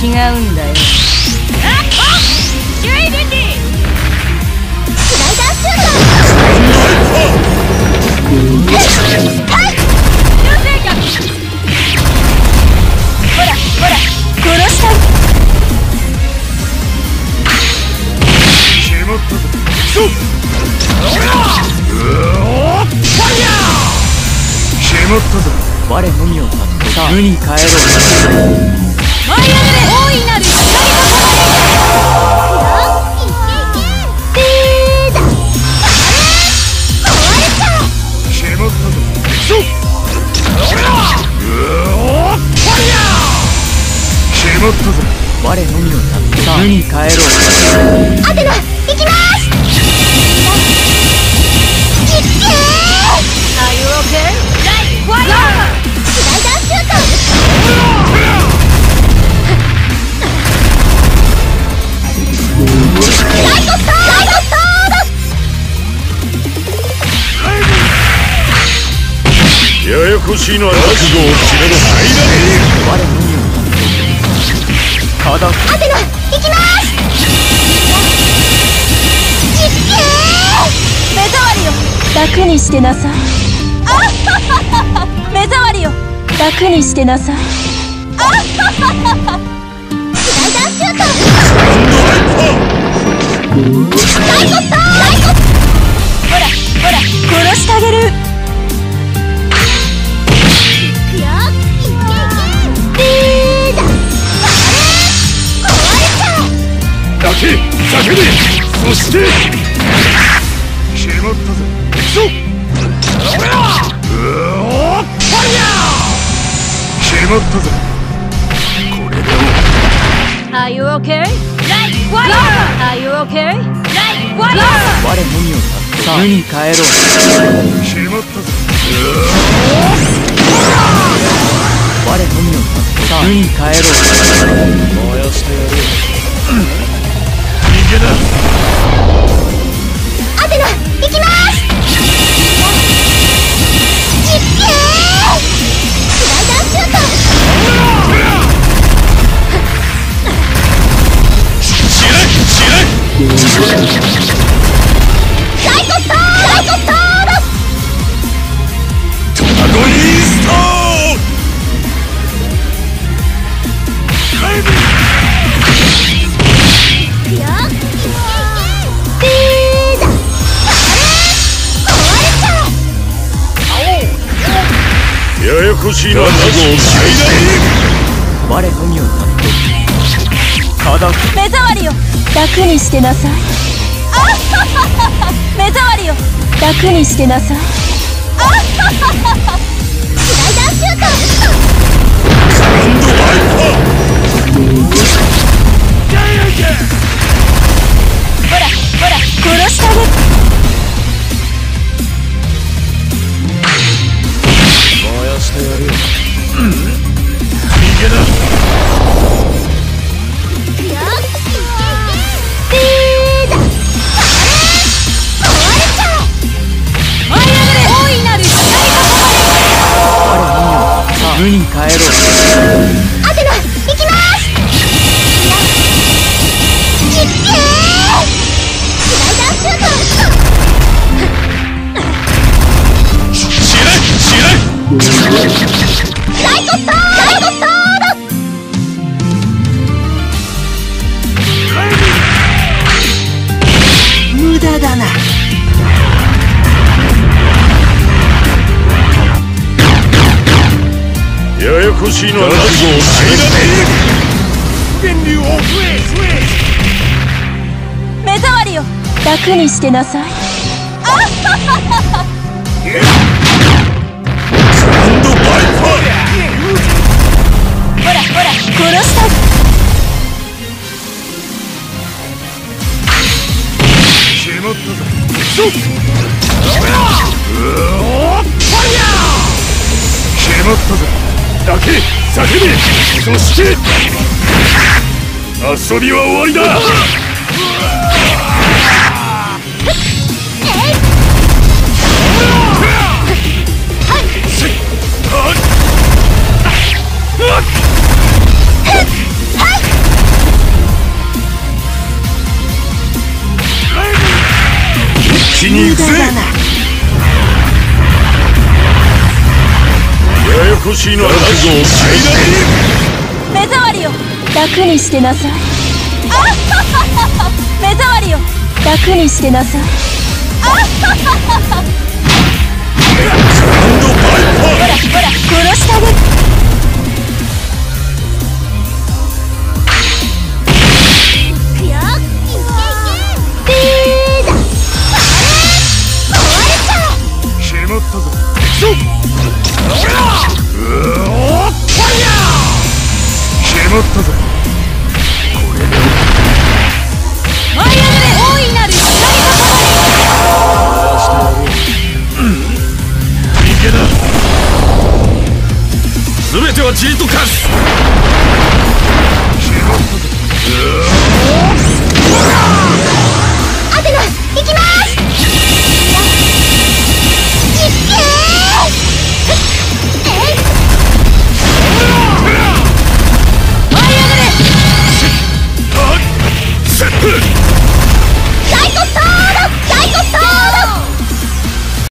違うんだよ。スライダーシュートはい流星脚ほらほら殺した。決まった。ぞ我のみを立って無に帰ろう我のみを立って無に帰ろうアテナ行きますいっけー Are you okay? ややこしいのは覚悟を決めろ我のみを立行動アテナ行きます。ちっけー目障りよ楽にして。なさいあはははは目障りよ楽にして。なさいあははははスライダーシュートライトス叫べそして決まったぞそう決まったぞこれで Are you okay? Light fire! Are you okay? Light fire! 我のみを立って無に帰ろう決まったぞ我のみを立って無に帰ろうこしいのは覚悟を決め我のみを立ってただ。目障りよ楽にしてなさい目障りよ。楽にしてなさい。スライダーシュート無に帰ろう。ややこしいの？は覚悟を決めろ目障りよ楽にしてなさい。サウンドバイパほらほら。殺した。いー決まった。ぞそう決まったぞだけ叫びそして遊びは終わりだ。こしいのは覚悟を最大目障りよ。楽にしてなさい。目障りよ。楽にしてなさい。ほらほら殺してあげるすアテナ行きます。